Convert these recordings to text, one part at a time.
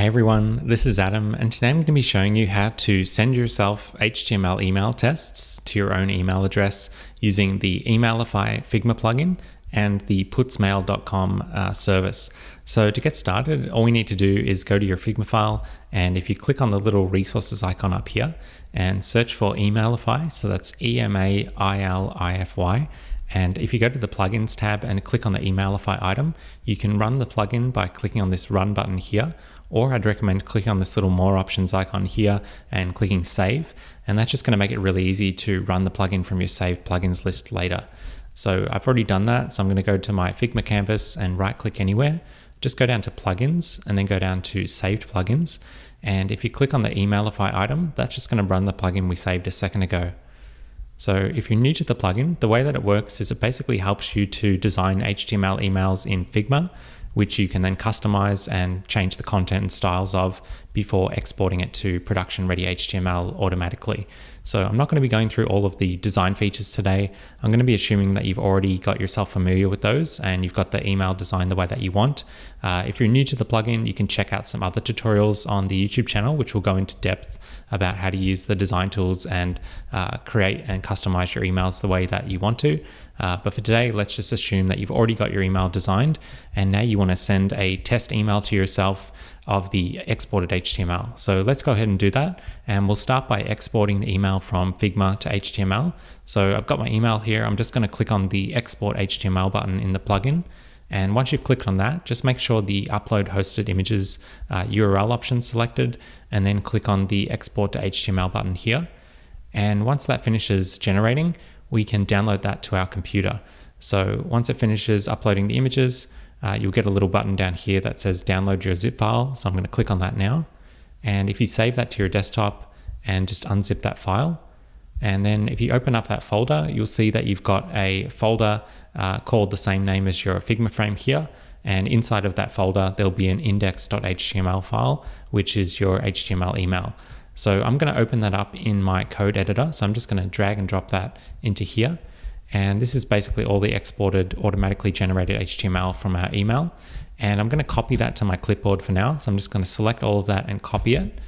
Hey everyone, this is Adam, and today I'm going to be showing you how to send yourself HTML email tests to your own email address using the Emailify Figma plugin and the putsmail.com uh, service. So to get started, all we need to do is go to your Figma file, and if you click on the little resources icon up here and search for Emailify, so that's E M A I L I F Y, and if you go to the plugins tab and click on the Emailify item, you can run the plugin by clicking on this run button here, or I'd recommend clicking on this little more options icon here and clicking save. And that's just going to make it really easy to run the plugin from your saved plugins list later. So I've already done that. So I'm going to go to my Figma canvas and right click anywhere. Just go down to plugins and then go down to saved plugins. And if you click on the Emailify item, that's just going to run the plugin we saved a second ago. So if you're new to the plugin, the way that it works is it basically helps you to design HTML emails in Figma, which you can then customize and change the content and styles of before exporting it to production ready HTML automatically. So I'm not going to be going through all of the design features today. I'm going to be assuming that you've already got yourself familiar with those and you've got the email design the way that you want. Uh, if you're new to the plugin, you can check out some other tutorials on the YouTube channel, which will go into depth about how to use the design tools and uh, create and customize your emails the way that you want to. Uh, but for today, let's just assume that you've already got your email designed and now you want to send a test email to yourself of the exported HTML. So let's go ahead and do that. And we'll start by exporting the email from Figma to HTML. So I've got my email here. I'm just going to click on the export HTML button in the plugin. And once you've clicked on that, just make sure the upload hosted images uh, URL option selected, and then click on the export to HTML button here. And once that finishes generating, we can download that to our computer. So once it finishes uploading the images, uh, you'll get a little button down here that says download your zip file. So I'm going to click on that now. And if you save that to your desktop and just unzip that file, and then if you open up that folder, you'll see that you've got a folder uh, called the same name as your Figma frame here. And inside of that folder, there'll be an index.html file, which is your HTML email. So I'm going to open that up in my code editor. So I'm just going to drag and drop that into here. And this is basically all the exported automatically generated HTML from our email. And I'm going to copy that to my clipboard for now. So I'm just going to select all of that and copy it.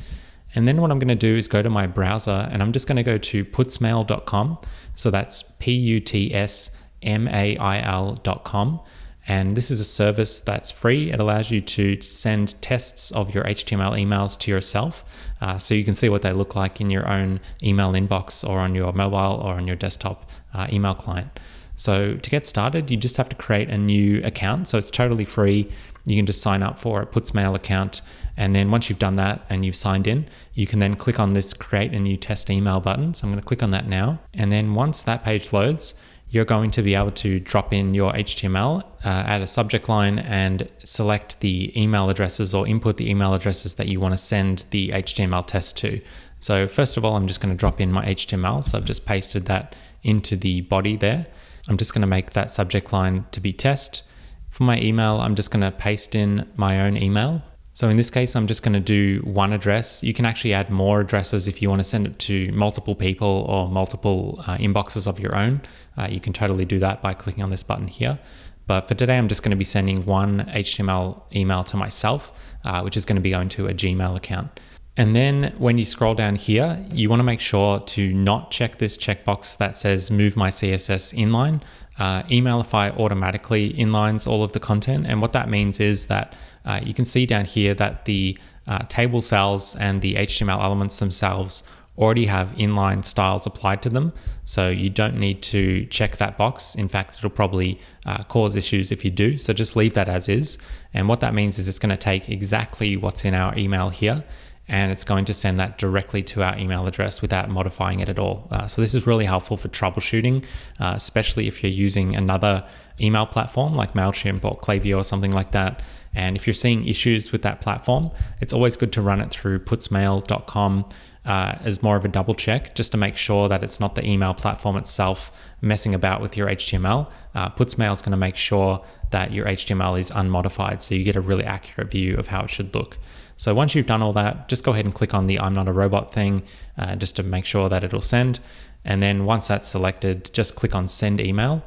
And then what I'm going to do is go to my browser and I'm just going to go to putsmail.com. So that's P U T S M A I L.com. And this is a service that's free. It allows you to send tests of your HTML emails to yourself. Uh, so you can see what they look like in your own email inbox or on your mobile or on your desktop uh, email client. So to get started, you just have to create a new account. So it's totally free. You can just sign up for a Putsmail account. And then once you've done that and you've signed in, you can then click on this create a new test email button. So I'm going to click on that now. And then once that page loads, you're going to be able to drop in your HTML, uh, add a subject line, and select the email addresses or input the email addresses that you want to send the HTML test to. So first of all, I'm just going to drop in my HTML. So I've just pasted that into the body there. I'm just going to make that subject line to be test. For my email, I'm just going to paste in my own email. So in this case, I'm just going to do one address. You can actually add more addresses if you want to send it to multiple people or multiple uh, inboxes of your own. Uh, you can totally do that by clicking on this button here. But for today, I'm just going to be sending one HTML email to myself, uh, which is going to be going to a Gmail account. And then when you scroll down here, you want to make sure to not check this checkbox that says move my CSS inline. Uh, Emailify automatically inlines all of the content. And what that means is that uh, you can see down here that the uh, table cells and the HTML elements themselves already have inline styles applied to them. So you don't need to check that box. In fact, it'll probably uh, cause issues if you do. So just leave that as is. And what that means is it's going to take exactly what's in our email here and it's going to send that directly to our email address without modifying it at all. Uh, so this is really helpful for troubleshooting, uh, especially if you're using another email platform like MailChimp or Klaviyo or something like that. And if you're seeing issues with that platform, it's always good to run it through putsmail.com uh, as more of a double check just to make sure that it's not the email platform itself messing about with your HTML. Uh, Putsmail is going to make sure that your HTML is unmodified so you get a really accurate view of how it should look. So once you've done all that, just go ahead and click on the I'm not a robot thing uh, just to make sure that it'll send. And then once that's selected, just click on send email.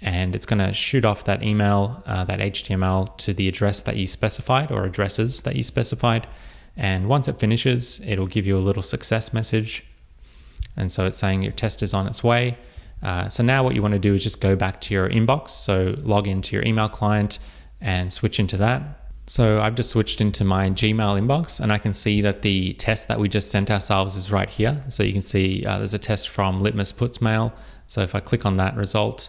and it's going to shoot off that email, uh, that HTML to the address that you specified or addresses that you specified. And once it finishes, it'll give you a little success message. And so it's saying your test is on its way. Uh, so now what you want to do is just go back to your inbox. So log into your email client and switch into that. So I've just switched into my Gmail inbox and I can see that the test that we just sent ourselves is right here. So you can see uh, there's a test from Litmus Puts Mail. So if I click on that result,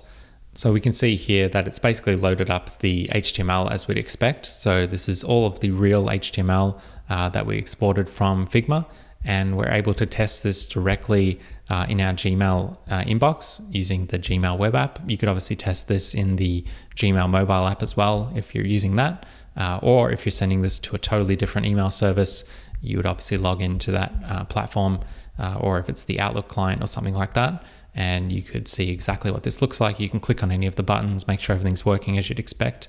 so we can see here that it's basically loaded up the HTML as we'd expect. So this is all of the real HTML uh, that we exported from Figma and we're able to test this directly uh, in our Gmail uh, inbox using the Gmail web app. You could obviously test this in the Gmail mobile app as well if you're using that. Uh, or if you're sending this to a totally different email service, you would obviously log into that uh, platform, uh, or if it's the Outlook client or something like that and you could see exactly what this looks like. You can click on any of the buttons, make sure everything's working as you'd expect.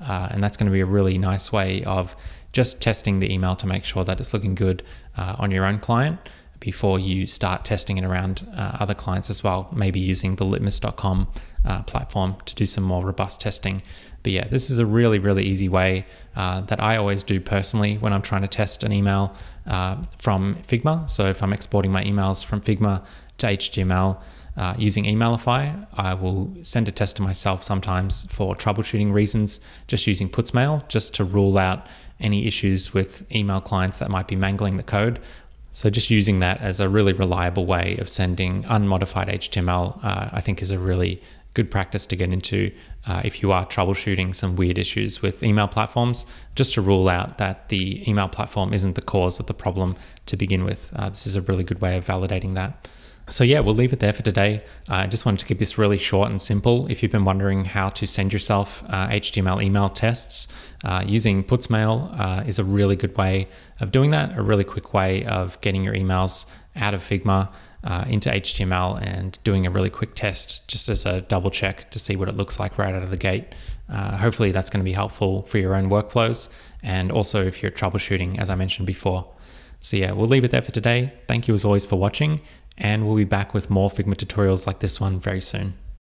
Uh, and that's going to be a really nice way of just testing the email to make sure that it's looking good uh, on your own client before you start testing it around uh, other clients as well, maybe using the litmus.com uh, platform to do some more robust testing. But yeah, this is a really, really easy way uh, that I always do personally when I'm trying to test an email uh, from Figma. So if I'm exporting my emails from Figma to HTML, uh, using Emailify, I will send a test to myself sometimes for troubleshooting reasons, just using putsmail, just to rule out any issues with email clients that might be mangling the code. So just using that as a really reliable way of sending unmodified HTML, uh, I think is a really good practice to get into uh, if you are troubleshooting some weird issues with email platforms, just to rule out that the email platform isn't the cause of the problem to begin with. Uh, this is a really good way of validating that. So, yeah, we'll leave it there for today. Uh, I just wanted to keep this really short and simple. If you've been wondering how to send yourself uh, HTML email tests, uh, using Putsmail uh, is a really good way of doing that, a really quick way of getting your emails out of Figma uh, into HTML and doing a really quick test just as a double check to see what it looks like right out of the gate. Uh, hopefully, that's going to be helpful for your own workflows and also if you're troubleshooting, as I mentioned before. So, yeah, we'll leave it there for today. Thank you as always for watching and we'll be back with more Figma tutorials like this one very soon.